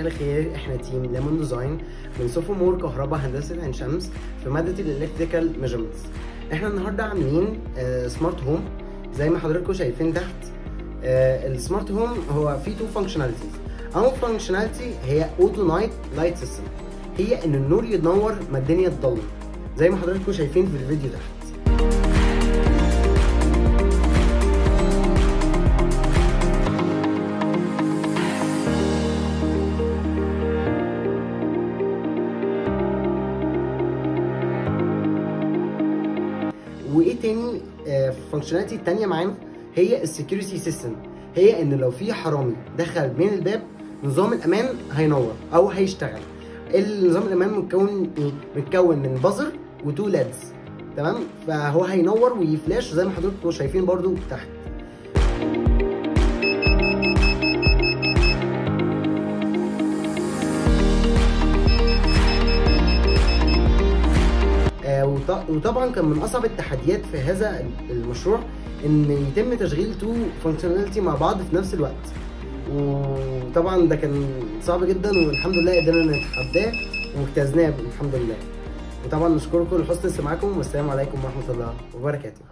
الخير إحنا team Lemon Design من sophomore كهرباء هندسة عين شمس في مادة ال electrical measurements إحنا النهارده عاملين smart home زي ما حضراتكم شايفين تحت. ال smart home هو فيه two functionalities أول functionality هي auto night light system هي إن النور ينور ما الدنيا تضلم. زي ما حضراتكم شايفين في الفيديو تحت. وايه تاني functionality التانية معانا هي ال security system هي إن لو في حرامي دخل من الباب نظام الأمان هينور أو هيشتغل. النظام الأمان متكون متكون من buzzer و two LEDs تمام؟ فهو هينور ويفلاش زي ما حضراتكم شايفين برضو تحت. وطبعا كان من أصعب التحديات في هذا المشروع إن يتم تشغيل two functionality مع بعض في نفس الوقت. وطبعا ده كان صعب جدا والحمد لله قدرنا نتحداه واجتزناه الحمد لله. وطبعا نشكركم لحسن استماعكم والسلام عليكم ورحمة الله وبركاته.